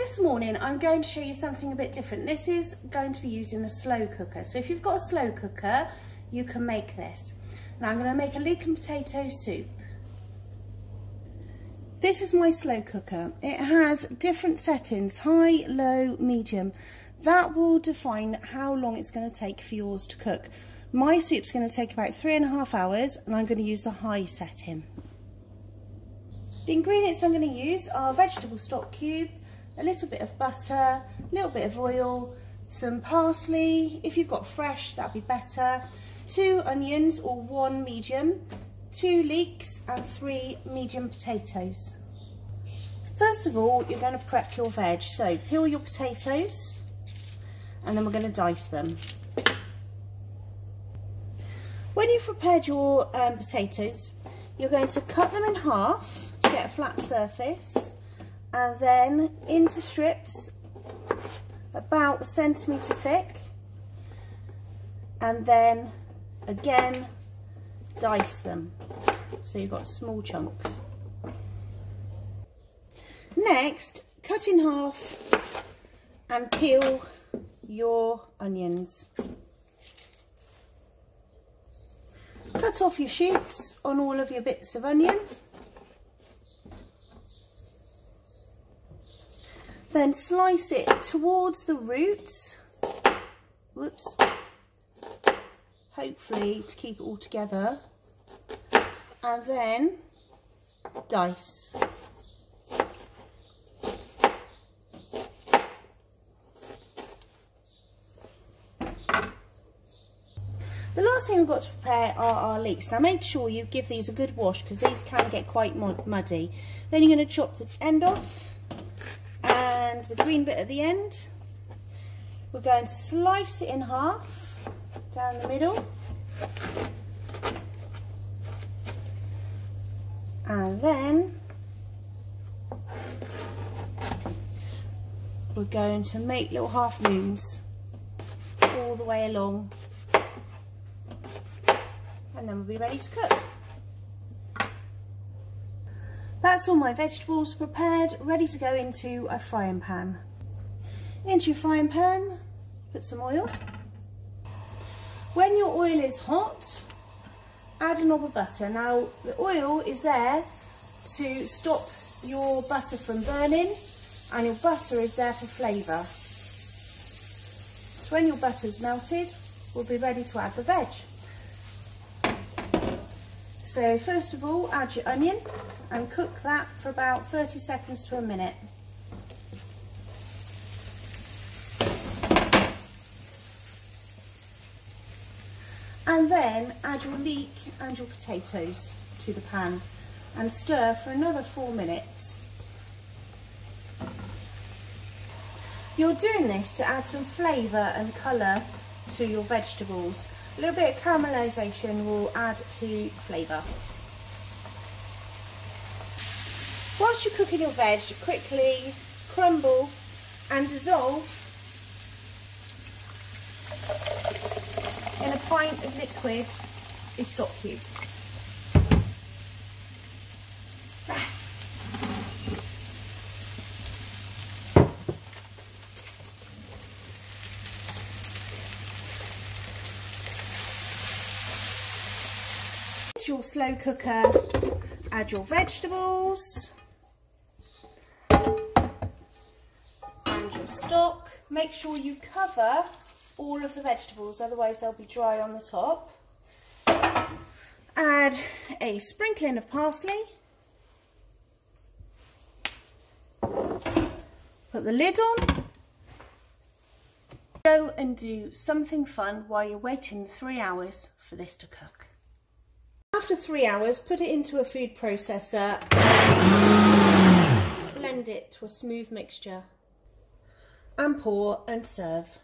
this morning I'm going to show you something a bit different. This is going to be using a slow cooker. So if you've got a slow cooker, you can make this. Now I'm going to make a leek and potato soup. This is my slow cooker. It has different settings, high, low, medium. That will define how long it's going to take for yours to cook. My soup's going to take about three and a half hours and I'm going to use the high setting. The ingredients I'm going to use are vegetable stock cube, a little bit of butter, a little bit of oil, some parsley, if you've got fresh that'd be better, two onions or one medium, two leeks and three medium potatoes. First of all you're going to prep your veg, so peel your potatoes and then we're going to dice them. When you've prepared your um, potatoes you're going to cut them in half to get a flat surface and then into strips about a centimetre thick and then again dice them so you've got small chunks. Next cut in half and peel your onions. Cut off your shoots on all of your bits of onion Then slice it towards the roots. Whoops. Hopefully to keep it all together. And then dice. The last thing we've got to prepare are our leeks. Now make sure you give these a good wash because these can get quite muddy. Then you're going to chop the end off and the green bit at the end. We're going to slice it in half down the middle. And then we're going to make little half moons all the way along and then we'll be ready to cook. That's all my vegetables prepared, ready to go into a frying pan. Into your frying pan, put some oil. When your oil is hot, add a knob of butter. Now, the oil is there to stop your butter from burning and your butter is there for flavour. So when your butter's melted, we'll be ready to add the veg. So first of all, add your onion and cook that for about 30 seconds to a minute. And then add your leek and your potatoes to the pan and stir for another four minutes. You're doing this to add some flavour and colour to your vegetables a little bit of caramelisation will add to flavour. Whilst you're cooking your veg, quickly crumble and dissolve in a pint of liquid a stock cube. Your slow cooker, add your vegetables and your stock. Make sure you cover all of the vegetables, otherwise they'll be dry on the top. Add a sprinkling of parsley. Put the lid on. Go and do something fun while you're waiting three hours for this to cook. After three hours, put it into a food processor, blend it to a smooth mixture and pour and serve.